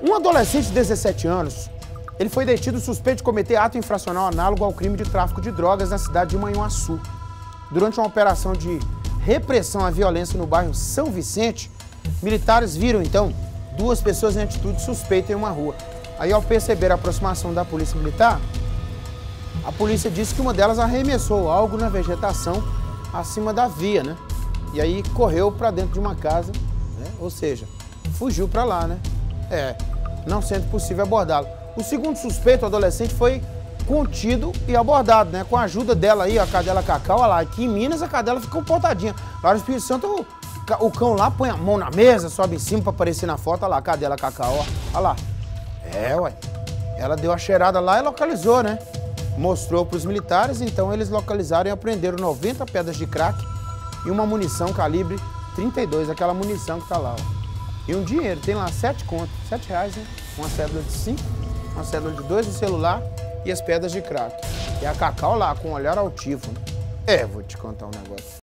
Um adolescente de 17 anos, ele foi detido suspeito de cometer ato infracional análogo ao crime de tráfico de drogas na cidade de Manhuaçu. Durante uma operação de repressão à violência no bairro São Vicente, militares viram então duas pessoas em atitude suspeita em uma rua. Aí, ao perceber a aproximação da polícia militar, a polícia disse que uma delas arremessou algo na vegetação acima da via, né? E aí correu para dentro de uma casa, né? ou seja, fugiu para lá, né? É, não sendo possível abordá-lo. O segundo suspeito, adolescente, foi contido e abordado, né? Com a ajuda dela aí, a cadela Cacau, olha lá. Aqui em Minas a cadela ficou portadinha. Lá no Espírito Santo, o, o cão lá põe a mão na mesa, sobe em cima pra aparecer na foto. Olha lá, a cadela Cacau. Olha lá. É, ué. Ela deu a cheirada lá e localizou, né? Mostrou pros militares, então eles localizaram e apreenderam 90 pedras de crack e uma munição calibre 32, aquela munição que tá lá, ó. E um dinheiro, tem lá sete contos, sete reais, né? Uma cédula de cinco, uma cédula de dois, um celular e as pedras de crack. E a Cacau lá, com um olhar altivo. É, vou te contar um negócio.